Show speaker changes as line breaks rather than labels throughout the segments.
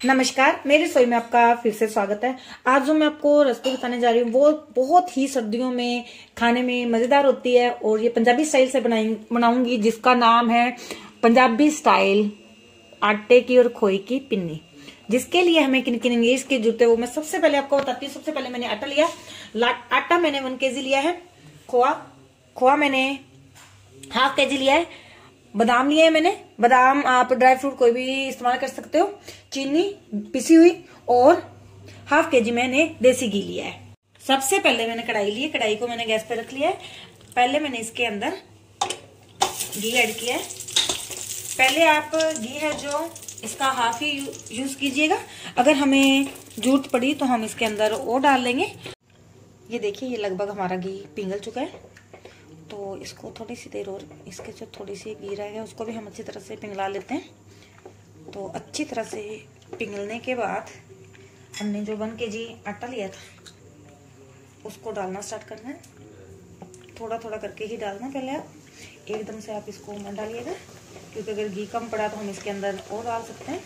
नमस्कार, मेरी रसोई में आपका फिर से स्वागत है। आज जो मैं आपको रेसिपी बताने जा रही हूँ, वो बहुत ही सर्दियों में खाने में मज़ेदार होती है और ये पंजाबी स्टाइल से बनाई बनाऊँगी, जिसका नाम है पंजाबी स्टाइल आटे की और खोई की पिन्नी। जिसके लिए हमें किन किन इंग्लिश के जूते वो मैं सबसे पहले आपको बताती हूँ। सबसे पहले मैंने आटा लिया। आटा मैंने वन के लिया है, खोआ। खोआ मैंने हाफ़ के लिया है। बादाम लिए मैंने। बादाम आप ड्राई फ्रूट कोई भी इस्तेमाल कर सकते हो। चीनी पिसी हुई और हाफ़ के जी मैंने देसी घी लिया है। सबसे पहले मैंने कढ़ाई ली है। कढ़ाई को मैंने गैस पर रख लिया है। पहले मैंने इसके अंदर घी ऐड किया है। पहले आप घी है जो इसका हाफ़ ही यूज़ कीजिएगा। अगर हमें ज़रूरत पड़ी तो हम इसके अंदर और डाल लेंगे। ये देखिए, ये लगभग हमारा घी पिघल चुका है। तो इसको थोड़ी सी देर और इसके जो थोड़ी सी घी रहेगा उसको भी हम अच्छी तरह से पिघला लेते हैं। तो अच्छी तरह से पिघलने के बाद हमने जो वन के जी आटा लिया था, उसको डालना स्टार्ट करना है। थोड़ा थोड़ा करके ही डालना पहले आप। एकदम से आप इसको मत डालिएगा, क्योंकि अगर घी कम पड़ा तो हम इसके अंदर और डाल सकते हैं।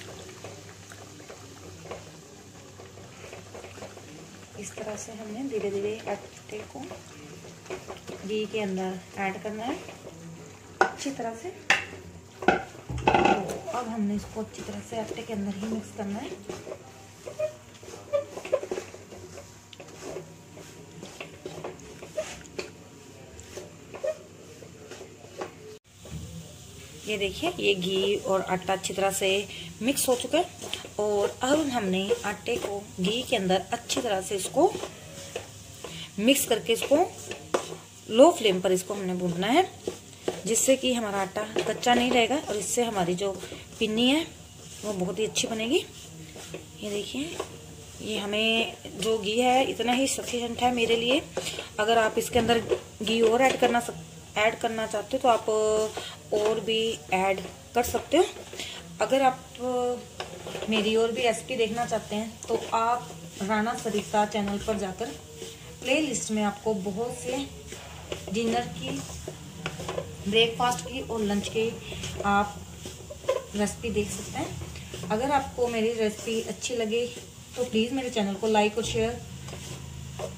इस तरह से हमने धीरे धीरे आटे को घी के अंदर ऐड करना है। अच्छी तरह से अब हमने इसको अच्छी तरह से आटे के अंदर ही मिक्स करना है। ये देखिए, ये घी और आटा अच्छी तरह से मिक्स हो चुका है और अब हमने आटे को घी के अंदर अच्छी तरह से इसको मिक्स करके इसको लो फ्लेम पर इसको हमने भूनना है। जिससे कि हमारा आटा कच्चा नहीं रहेगा और इससे हमारी जो पिन्नी है, वो बहुत ही अच्छी बनेगी। ये देखिए, ये हमें जो घी है, इतना ही सफिशेंट है मेरे लिए। अगर आप इसके अंदर घी और ऐड करना ऐड करना चाहते हो तो आप और भी ऐड कर सकते हो। अगर आप मेरी और भी रेसिपी देखना चाहते हैं तो आप राणा सरिता चैनल पर जाकर प्लेलिस्ट में आपको बहुत से डिनर की ब्रेकफास्ट की और लंच की आप रेसिपी देख सकते हैं। अगर आपको मेरी रेसिपी अच्छी लगे तो प्लीज़ मेरे चैनल को लाइक और शेयर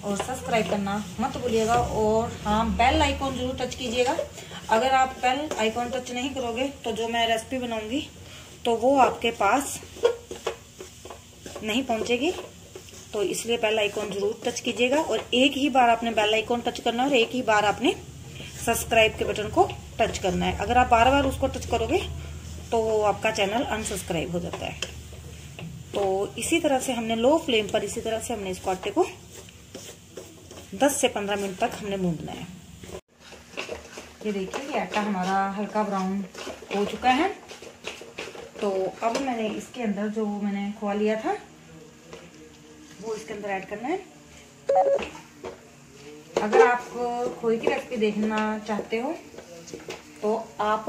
और सब्सक्राइब करना मत भूलिएगा और हाँ बेल आइकॉन ज़रूर टच कीजिएगा। अगर आप बेल आइकॉन टच नहीं करोगे तो जो मैं रेसिपी बनाऊँगी तो वो आपके पास नहीं पहुंचेगी। तो इसलिए बेल आइकॉन ज़रूर टच कीजिएगा और एक ही बार आपने बेल आइकॉन टच करना और एक ही बार आपने सब्सक्राइब के बटन को टच करना है। अगर आप बार बार उसको टच करोगे तो आपका चैनल अनसब्सक्राइब हो जाता है। तो इसी तरह से हमने लो फ्लेम पर, इसी तरह से हमने इसको आटे को 10 से 15 मिनट तक हमने भूनना है। ये देखिए, ये आटा हमारा हल्का ब्राउन हो चुका है। तो अब मैंने इसके अंदर जो मैंने खोआ लिया था, वो इसके अंदर ऐड करना है। अगर आप खोई की रेसिपी देखना चाहते हो तो आप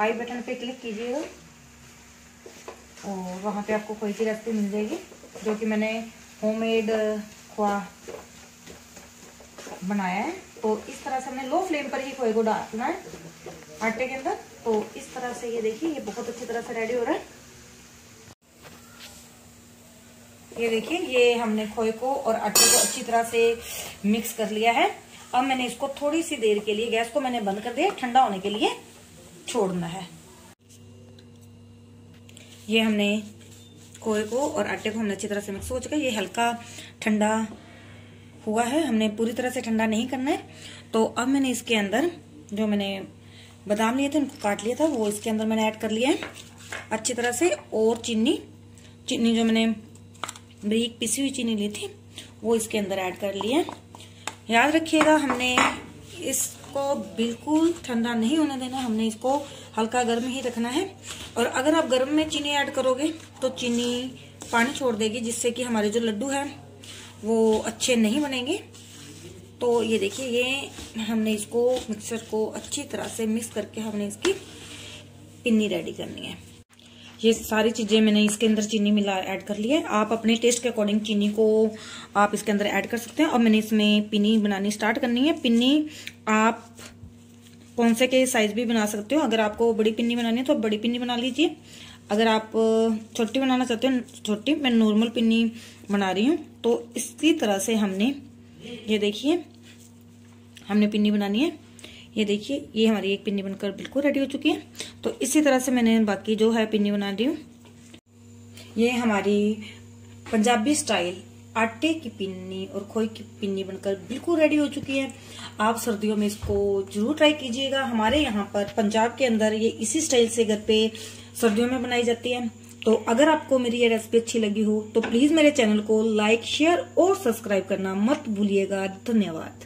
आई बटन पे क्लिक कीजिएगा और वहाँ पे आपको खोई की रेसिपी मिल जाएगी, जो कि मैंने होममेड खोआ बनाया है। तो इस तरह से हमने लो फ्लेम पर ही खोए को डालना है, आटे के अंदर। तो इस तरह से ये देखिए, ये बहुत अच्छी तरह से रेडी हो रहा है। ये देखिए, ये हमने खोए को और आटे को अच्छी तरह से मिक्स कर लिया है। अब मैंने इसको थोड़ी सी देर के लिए, गैस को मैंने बंद कर दिया ठंडा होने के लिए छोड़ना है। ये हमने खोए को और आटे को हमने अच्छी तरह से मिक्स हो चुका है। ये हल्का ठंडा हुआ है, हमने पूरी तरह से ठंडा नहीं करना है। तो अब मैंने इसके अंदर जो मैंने बादाम लिए थे, उनको काट लिया था, वो इसके अंदर मैंने ऐड कर लिया है। अच्छी तरह से और चीनी चीनी जो मैंने ब्रीक पिसी हुई चीनी ली थी, वो इसके अंदर ऐड कर लिया याद रखिएगा, हमने इसको बिल्कुल ठंडा नहीं होने देना, हमने इसको हल्का गर्म ही रखना है। और अगर आप गर्म में चीनी ऐड करोगे तो चीनी पानी छोड़ देगी, जिससे कि हमारे जो लड्डू हैं, वो अच्छे नहीं बनेंगे। तो ये देखिए, ये हमने इसको मिक्सर को अच्छी तरह से मिक्स करके हमने इसकी पिन्नी रेडी करनी है। ये सारी चीज़ें मैंने इसके अंदर चीनी मिला ऐड कर लिया है। आप अपने टेस्ट के अकॉर्डिंग चीनी को आप इसके अंदर ऐड कर सकते हैं। और मैंने इसमें पिनी बनानी स्टार्ट करनी है। पिन्नी आप कौन से के साइज़ भी बना सकते हो। अगर आपको बड़ी पिन्नी बनानी है तो बड़ी पिन्नी बना लीजिए। अगर आप छोटी बनाना चाहते हो, छोटी, मैं नॉर्मल पिन्नी बना रही हूँ। तो इसी तरह से हमने, ये देखिए, हमने पिन्नी बनानी है। ये देखिए, ये हमारी एक पिन्नी बनकर बिल्कुल रेडी हो चुकी है। तो इसी तरह से मैंने बाकी जो है पिन्नी बना दी ये हमारी पंजाबी स्टाइल, आटे की पिन्नी और खोई की पिन्नी बनकर बिल्कुल रेडी हो चुकी है। आप सर्दियों में इसको ज़रूर ट्राई कीजिएगा। हमारे यहाँ पर पंजाब के अंदर ये इसी स्टाइल से घर पे सर्दियों में बनाई जाती है। तो अगर आपको मेरी ये रेसिपी अच्छी लगी हो तो प्लीज़ मेरे चैनल को लाइक शेयर और सब्सक्राइब करना मत भूलिएगा। धन्यवाद।